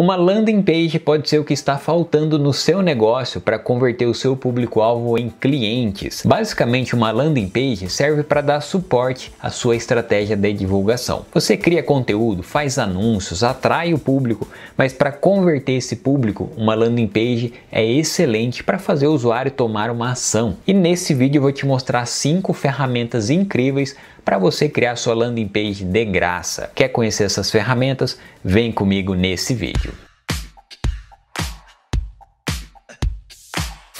Uma landing page pode ser o que está faltando no seu negócio para converter o seu público-alvo em clientes. Basicamente, uma landing page serve para dar suporte à sua estratégia de divulgação. Você cria conteúdo, faz anúncios, atrai o público, mas para converter esse público, uma landing page é excelente para fazer o usuário tomar uma ação. E nesse vídeo eu vou te mostrar cinco ferramentas incríveis para você criar sua landing page de graça. Quer conhecer essas ferramentas? Vem comigo nesse vídeo.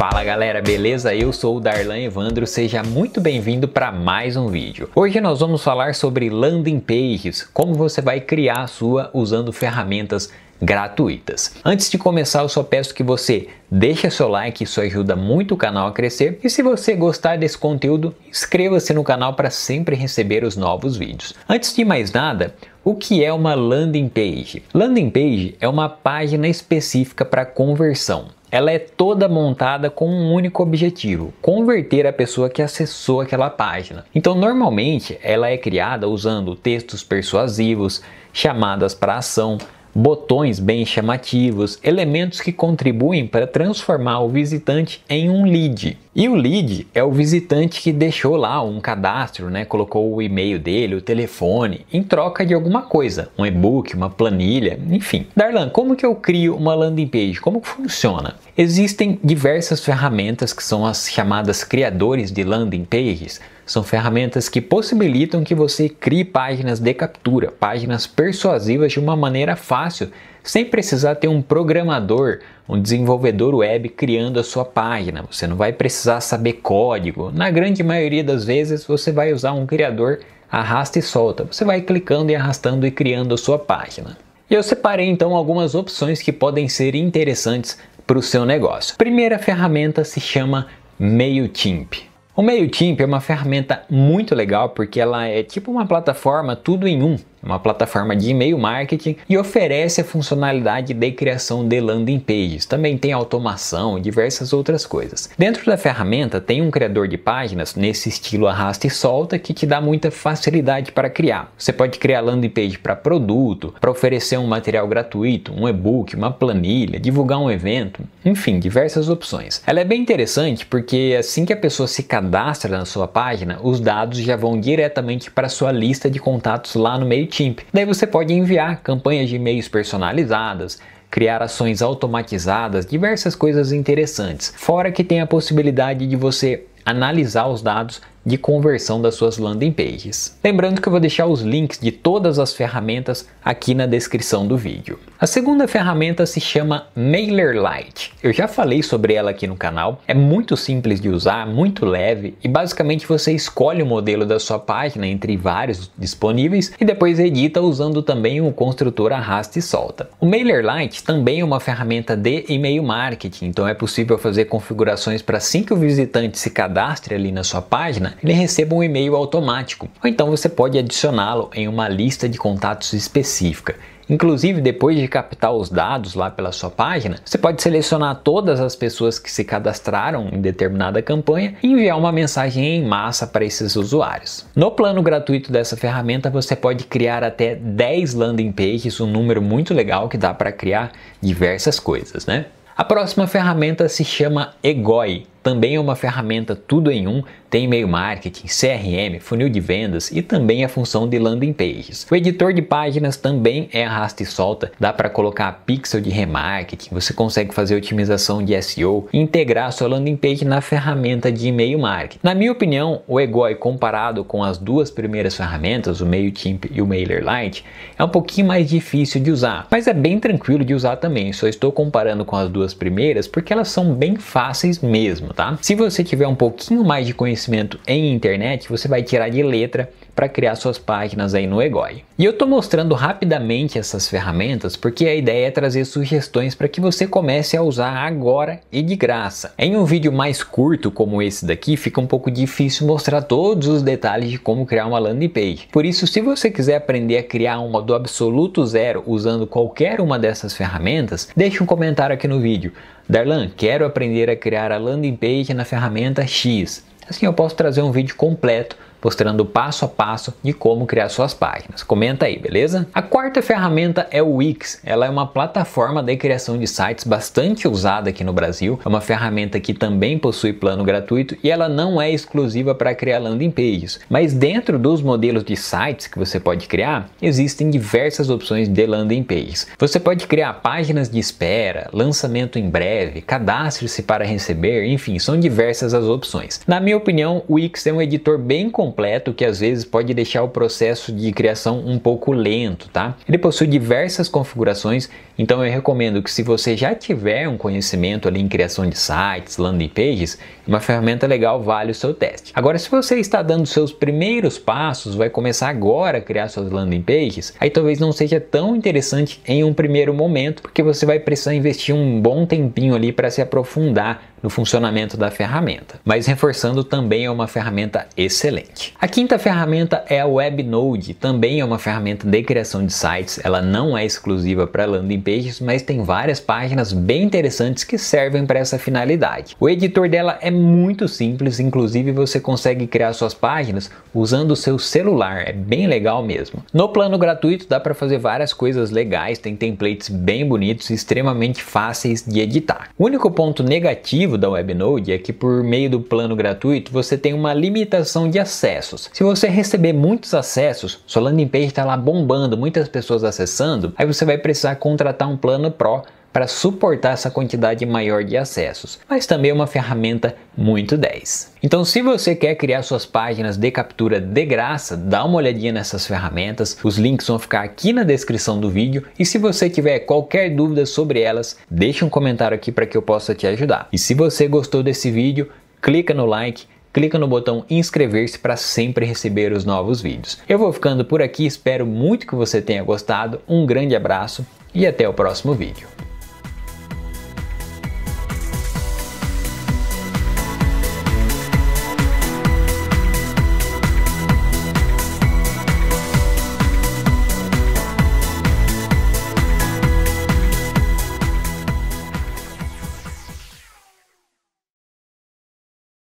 Fala galera, beleza? Eu sou o Darlan Evandro, seja muito bem-vindo para mais um vídeo. Hoje nós vamos falar sobre landing pages, como você vai criar a sua usando ferramentas gratuitas. Antes de começar, eu só peço que você deixe seu like, isso ajuda muito o canal a crescer. E se você gostar desse conteúdo, inscreva-se no canal para sempre receber os novos vídeos. Antes de mais nada, o que é uma landing page? Landing page é uma página específica para conversão. Ela é toda montada com um único objetivo: converter a pessoa que acessou aquela página. Então, normalmente, ela é criada usando textos persuasivos, chamadas para ação, botões bem chamativos, elementos que contribuem para transformar o visitante em um lead. E o lead é o visitante que deixou lá um cadastro, né? colocou o e-mail dele, o telefone, em troca de alguma coisa, um e-book, uma planilha, enfim. Darlan, como que eu crio uma landing page? Como que funciona? Existem diversas ferramentas que são as chamadas criadores de landing pages, são ferramentas que possibilitam que você crie páginas de captura, páginas persuasivas de uma maneira fácil, sem precisar ter um programador, um desenvolvedor web criando a sua página. Você não vai precisar saber código. Na grande maioria das vezes, você vai usar um criador arrasta e solta. Você vai clicando e arrastando e criando a sua página. E eu separei então algumas opções que podem ser interessantes para o seu negócio. primeira ferramenta se chama MailChimp. O MailChimp é uma ferramenta muito legal porque ela é tipo uma plataforma tudo em um uma plataforma de e-mail marketing e oferece a funcionalidade de criação de landing pages. Também tem automação e diversas outras coisas. Dentro da ferramenta tem um criador de páginas nesse estilo arrasta e solta que te dá muita facilidade para criar. Você pode criar landing page para produto, para oferecer um material gratuito, um e-book, uma planilha, divulgar um evento, enfim, diversas opções. Ela é bem interessante porque assim que a pessoa se cadastra na sua página, os dados já vão diretamente para sua lista de contatos lá no meio MailChimp. Daí você pode enviar campanhas de e-mails personalizadas, criar ações automatizadas, diversas coisas interessantes. Fora que tem a possibilidade de você analisar os dados de conversão das suas landing pages. Lembrando que eu vou deixar os links de todas as ferramentas aqui na descrição do vídeo. A segunda ferramenta se chama MailerLite. Eu já falei sobre ela aqui no canal, é muito simples de usar, muito leve e basicamente você escolhe o modelo da sua página entre vários disponíveis e depois edita usando também o construtor arrasta e solta. O MailerLite também é uma ferramenta de e-mail marketing, então é possível fazer configurações para assim que o visitante se cadastre ali na sua página, ele receba um e-mail automático, ou então você pode adicioná-lo em uma lista de contatos específica. Inclusive, depois de captar os dados lá pela sua página, você pode selecionar todas as pessoas que se cadastraram em determinada campanha e enviar uma mensagem em massa para esses usuários. No plano gratuito dessa ferramenta, você pode criar até 10 landing pages, um número muito legal que dá para criar diversas coisas, né? A próxima ferramenta se chama Egoi. Também é uma ferramenta tudo em um tem e-mail marketing, CRM, funil de vendas e também a função de landing pages. O editor de páginas também é arrasta e solta, dá para colocar pixel de remarketing, você consegue fazer otimização de SEO e integrar sua landing page na ferramenta de e-mail marketing. Na minha opinião, o Egoi comparado com as duas primeiras ferramentas, o MailChimp e o MailerLite, é um pouquinho mais difícil de usar, mas é bem tranquilo de usar também. Só estou comparando com as duas primeiras porque elas são bem fáceis mesmo, tá? Se você tiver um pouquinho mais de conhecimento em internet, você vai tirar de letra para criar suas páginas aí no Egoi. E eu estou mostrando rapidamente essas ferramentas porque a ideia é trazer sugestões para que você comece a usar agora e de graça. Em um vídeo mais curto como esse daqui, fica um pouco difícil mostrar todos os detalhes de como criar uma landing page. Por isso, se você quiser aprender a criar uma do absoluto zero usando qualquer uma dessas ferramentas, deixe um comentário aqui no vídeo. Darlan, quero aprender a criar a landing page na ferramenta X. Assim eu posso trazer um vídeo completo mostrando passo a passo de como criar suas páginas. Comenta aí, beleza? A quarta ferramenta é o Wix. Ela é uma plataforma de criação de sites bastante usada aqui no Brasil. É uma ferramenta que também possui plano gratuito e ela não é exclusiva para criar landing pages. Mas dentro dos modelos de sites que você pode criar, existem diversas opções de landing pages. Você pode criar páginas de espera, lançamento em breve, cadastre-se para receber, enfim, são diversas as opções. Na minha opinião, o Wix é um editor bem completo que às vezes pode deixar o processo de criação um pouco lento, tá? Ele possui diversas configurações, então eu recomendo que se você já tiver um conhecimento ali em criação de sites, landing pages, uma ferramenta legal vale o seu teste. Agora, se você está dando seus primeiros passos, vai começar agora a criar suas landing pages, aí talvez não seja tão interessante em um primeiro momento, porque você vai precisar investir um bom tempinho ali para se aprofundar no funcionamento da ferramenta. Mas reforçando, também é uma ferramenta excelente. A quinta ferramenta é a WebNode, também é uma ferramenta de criação de sites. Ela não é exclusiva para landing pages, mas tem várias páginas bem interessantes que servem para essa finalidade. O editor dela é muito simples, inclusive você consegue criar suas páginas usando o seu celular, é bem legal mesmo. No plano gratuito dá para fazer várias coisas legais, tem templates bem bonitos e extremamente fáceis de editar. O único ponto negativo da Webnode é que por meio do plano gratuito você tem uma limitação de acessos. Se você receber muitos acessos, sua landing page está lá bombando, muitas pessoas acessando, aí você vai precisar contratar um plano Pro para suportar essa quantidade maior de acessos, mas também é uma ferramenta muito 10. Então, se você quer criar suas páginas de captura de graça, dá uma olhadinha nessas ferramentas, os links vão ficar aqui na descrição do vídeo e se você tiver qualquer dúvida sobre elas, deixa um comentário aqui para que eu possa te ajudar. E se você gostou desse vídeo, clica no like, clica no botão inscrever-se para sempre receber os novos vídeos. Eu vou ficando por aqui, espero muito que você tenha gostado, um grande abraço e até o próximo vídeo.